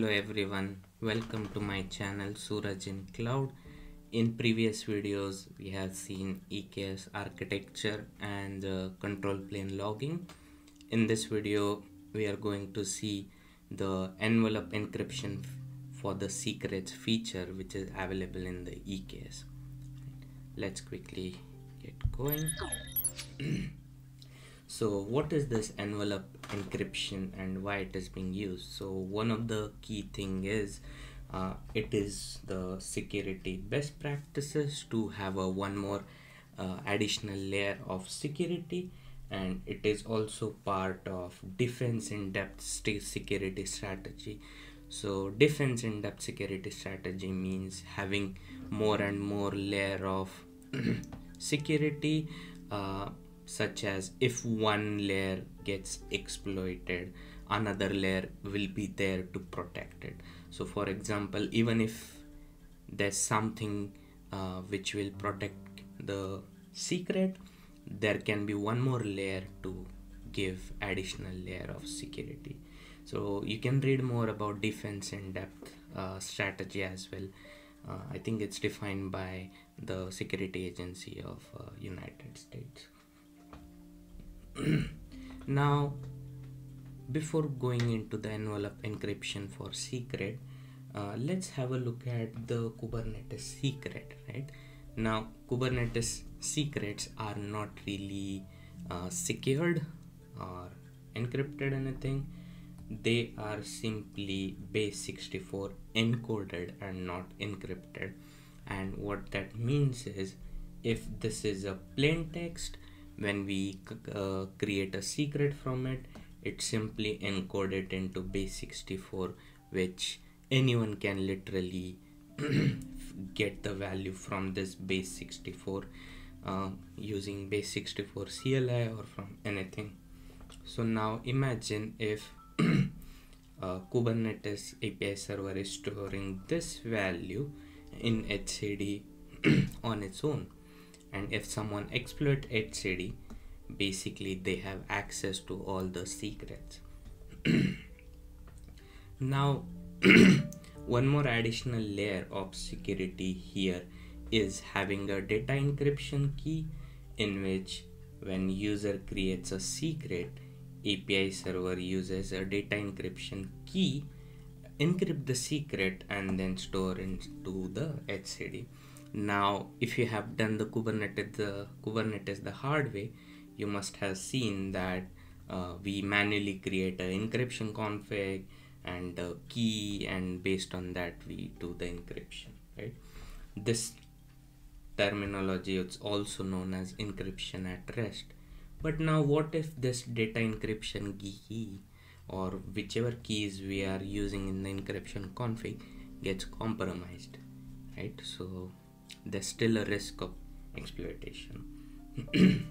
Hello everyone, welcome to my channel Suraj in Cloud. In previous videos, we have seen EKS architecture and uh, control plane logging. In this video, we are going to see the envelope encryption for the secrets feature which is available in the EKS. Let's quickly get going. so what is this envelope encryption and why it is being used? So one of the key thing is uh, it is the security best practices to have a one more uh, additional layer of security. And it is also part of defense in depth security strategy. So defense in depth security strategy means having more and more layer of security uh, such as if one layer gets exploited another layer will be there to protect it. So for example even if there's something uh, which will protect the secret there can be one more layer to give additional layer of security. So you can read more about defense in depth uh, strategy as well. Uh, i think it's defined by the security agency of uh, united states now before going into the envelope encryption for secret uh, let's have a look at the kubernetes secret right? Now kubernetes secrets are not really uh, secured or encrypted anything. They are simply base 64 encoded and not encrypted. And what that means is if this is a plain text when we uh, create a secret from it it simply encode it into base 64 which anyone can literally get the value from this base 64 uh, using base 64 CLI or from anything. So now imagine if uh, Kubernetes API server is storing this value in etcd on its own and if someone exploit etcd basically they have access to all the secrets. Now one more additional layer of security here is having a data encryption key in which when user creates a secret api server uses a data encryption key encrypt the secret and then store into the etcd now if you have done the kubernetes the kubernetes the hard way you must have seen that uh, we manually create an encryption config and a key and based on that we do the encryption right? This terminology is also known as encryption at rest. But now what if this data encryption key or whichever keys we are using in the encryption config gets compromised right? So there's still a risk of exploitation.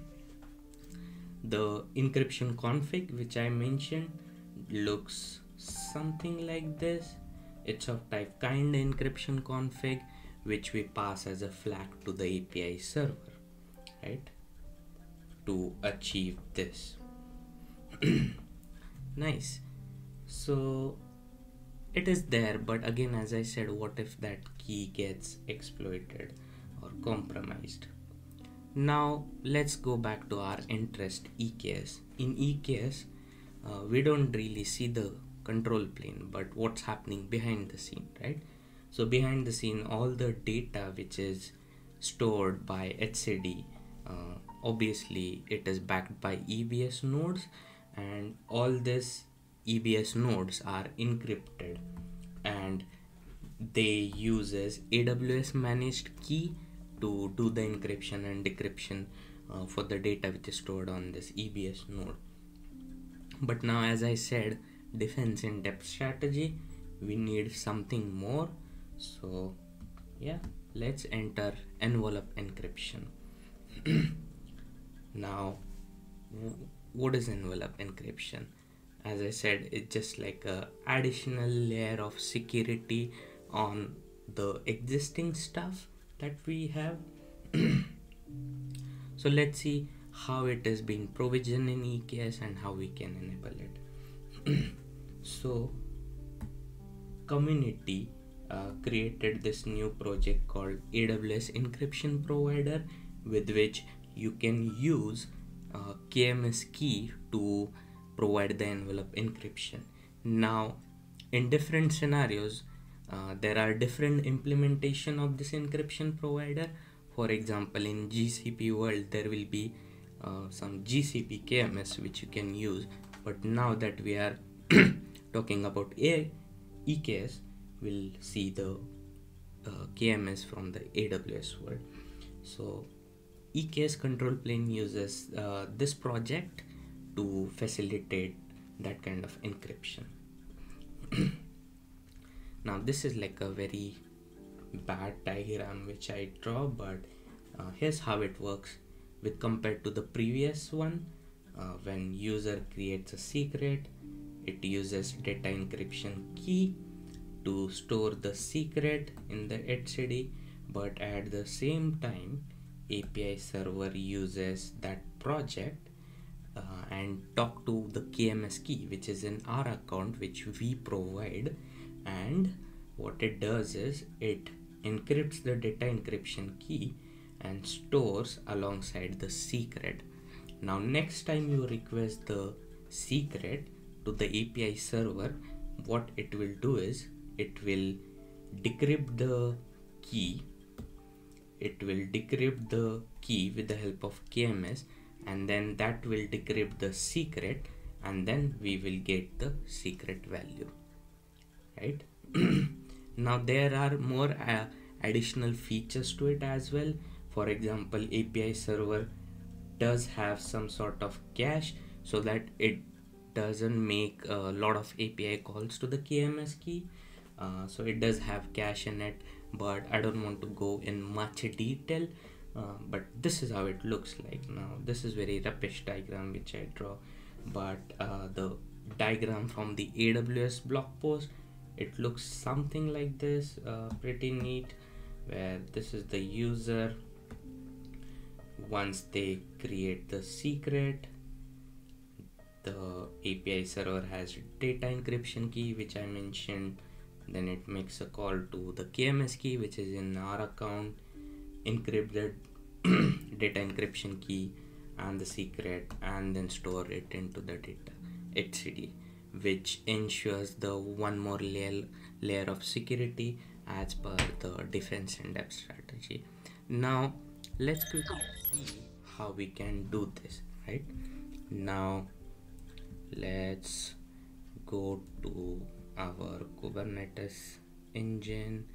the encryption config which I mentioned looks something like this. It's of type kind encryption config which we pass as a flag to the API server, right? To achieve this. nice. So it is there but again as i said what if that key gets exploited or compromised. Now let's go back to our interest eks in eks uh, we don't really see the control plane but what's happening behind the scene right? So behind the scene all the data which is stored by etcd uh, obviously it is backed by ebs nodes and all this EBS nodes are encrypted. And they uses AWS managed key to do the encryption and decryption uh, for the data which is stored on this EBS node. But now as I said defense in depth strategy we need something more. So yeah let's enter envelope encryption. Now what is envelope encryption? As i said it's just like a additional layer of security on the existing stuff that we have so let's see how it is being provisioned in EKS and how we can enable it so community uh, created this new project called AWS encryption provider with which you can use uh, KMS key to provide the envelope encryption. Now, in different scenarios, uh, there are different implementation of this encryption provider. For example, in GCP world, there will be uh, some GCP KMS which you can use. But now that we are talking about A EKS, we'll see the uh, KMS from the AWS world. So EKS control plane uses uh, this project to facilitate that kind of encryption. now this is like a very bad diagram which I draw but uh, here's how it works. With compared to the previous one uh, when user creates a secret it uses data encryption key to store the secret in the etcd but at the same time api server uses that project uh, and talk to the kms key which is in our account which we provide and what it does is it encrypts the data encryption key and stores alongside the secret. Now next time you request the secret to the api server what it will do is it will decrypt the key. It will decrypt the key with the help of KMS and then that will decrypt the secret and then we will get the secret value right? Now there are more uh, additional features to it as well. For example API server does have some sort of cache so that it doesn't make a lot of API calls to the KMS key. Uh, so it does have cache in it but I don't want to go in much detail. Uh, but this is how it looks like now. This is very rubbish diagram which I draw but uh, the diagram from the AWS blog post it looks something like this uh, pretty neat where this is the user. Once they create the secret the API server has data encryption key which I mentioned. Then it makes a call to the KMS key which is in our account encrypted data encryption key and the secret and then store it into the data etcd which ensures the one more layer layer of security as per the defense in depth strategy. Now let's quickly see how we can do this right? Now let's go to our kubernetes engine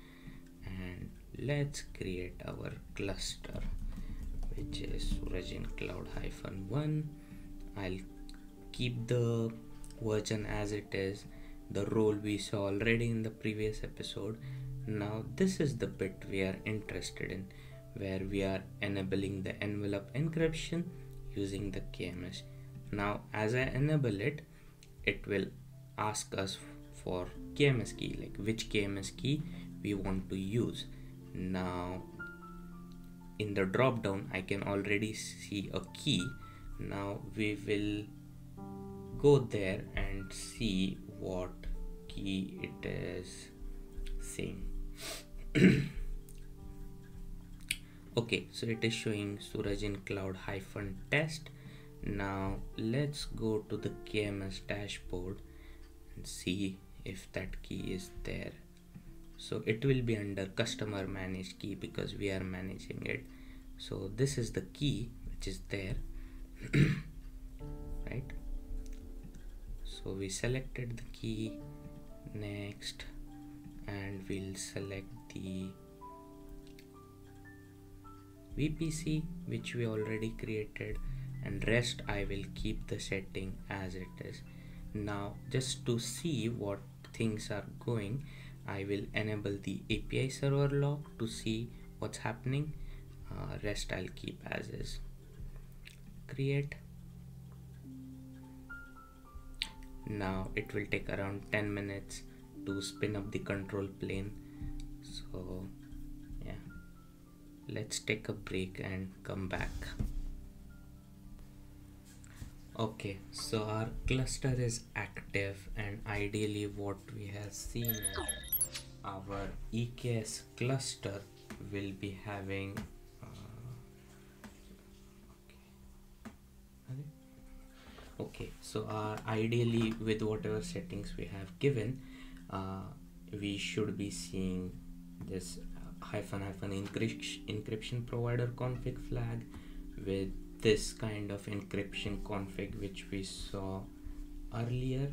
and let's create our cluster which is Surajin Cloud hyphen 1 I'll keep the version as it is the role we saw already in the previous episode now this is the bit we are interested in where we are enabling the envelope encryption using the KMS. Now as I enable it it will ask us for KMS key like which KMS key we want to use. Now in the drop down I can already see a key. Now we will go there and see what key it is saying. Okay so it is showing Surajin cloud hyphen test. Now let's go to the KMS dashboard and see if that key is there. So it will be under customer managed key because we are managing it. So this is the key which is there. Right so we selected the key next and we'll select the VPC which we already created and rest I will keep the setting as it is. Now just to see what things are going I will enable the API server log to see what's happening. Uh, rest I'll keep as is. Create now it will take around 10 minutes to spin up the control plane. So yeah. Let's take a break and come back. Okay so our cluster is active and ideally what we have seen our EKS cluster will be having okay so uh, ideally with whatever settings we have given uh, we should be seeing this uh, hyphen hyphen encryption, encryption provider config flag with this kind of encryption config which we saw earlier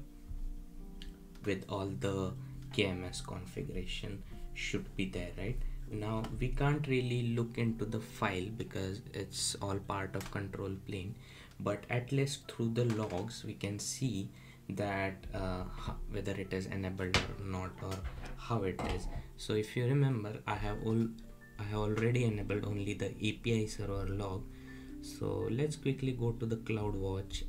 with all the KMS configuration should be there right? Now we can't really look into the file because it's all part of control plane but at least through the logs we can see that uh, whether it is enabled or not or how it is. So if you remember I have all I have already enabled only the API server log. So let's quickly go to the CloudWatch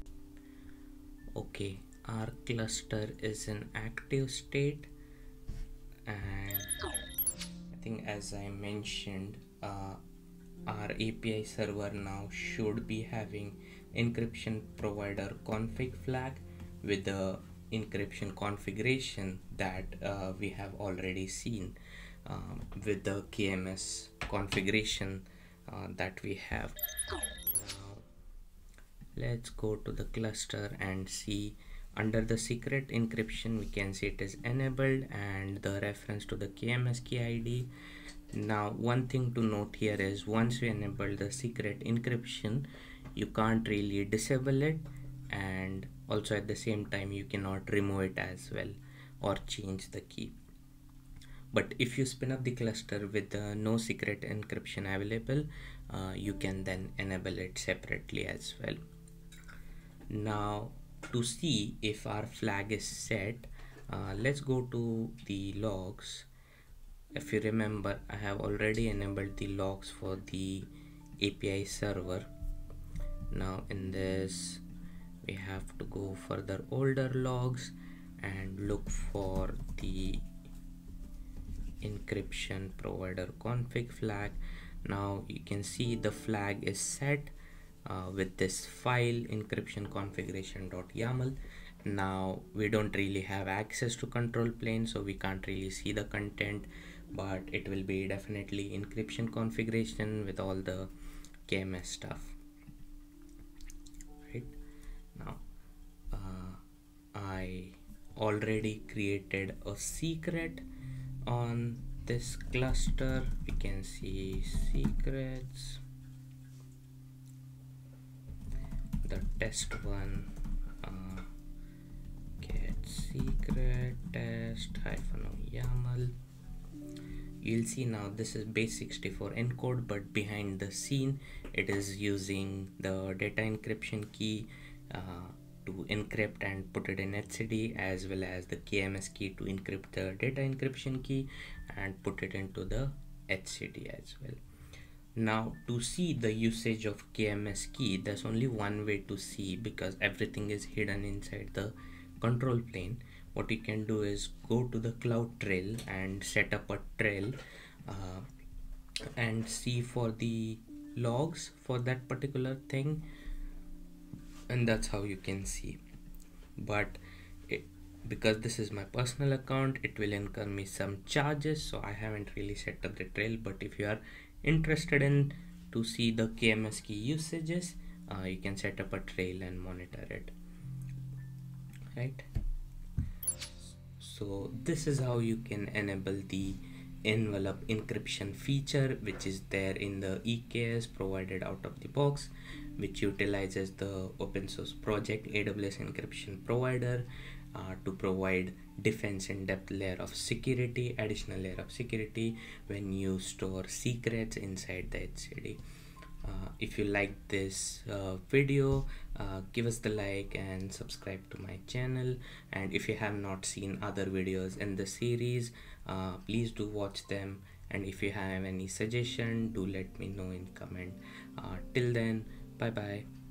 okay our cluster is in active state. And I think as I mentioned uh, our API server now should be having encryption provider config flag with the encryption configuration that uh, we have already seen um, with the KMS configuration uh, that we have. Now, let's go to the cluster and see under the secret encryption we can see it is enabled and the reference to the KMS key ID now one thing to note here is once we enable the secret encryption you can't really disable it and also at the same time you cannot remove it as well or change the key. But if you spin up the cluster with uh, no secret encryption available uh, you can then enable it separately as well. Now to see if our flag is set uh, let's go to the logs. If you remember I have already enabled the logs for the API server now in this we have to go further older logs and look for the encryption provider config flag. Now you can see the flag is set uh, with this file encryption configuration.yaml now we don't really have access to control plane so we can't really see the content but it will be definitely encryption configuration with all the KMS stuff now uh, I already created a secret on this cluster. We can see secrets. The test one uh, get secret test hyphen yaml. You'll see now this is base64 encode but behind the scene it is using the data encryption key to encrypt and put it in etcd as well as the kms key to encrypt the data encryption key and put it into the etcd as well. Now to see the usage of kms key there's only one way to see because everything is hidden inside the control plane. What you can do is go to the CloudTrail and set up a trail uh, and see for the logs for that particular thing and that's how you can see. But it, because this is my personal account it will incur me some charges so I haven't really set up the trail. But if you are interested in to see the KMS key usages uh, you can set up a trail and monitor it. Right? So this is how you can enable the envelope encryption feature which is there in the EKS provided out of the box which utilizes the open source project AWS encryption provider uh, to provide defense in depth layer of security additional layer of security when you store secrets inside the etcd uh, if you like this uh, video uh, give us the like and subscribe to my channel. And if you have not seen other videos in the series uh, please do watch them. And if you have any suggestion do let me know in comment. Uh, till then 拜拜。